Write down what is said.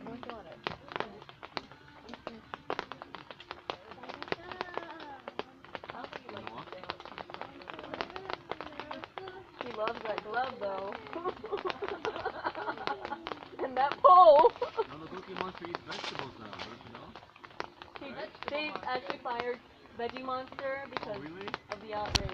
Go away. Sean, it? He loves that glove though. and that pole. well, the Cookie Monster eats vegetables now, don't you know? He, Right? they actually fired Veggie Monster because Oh, really? of the outrage.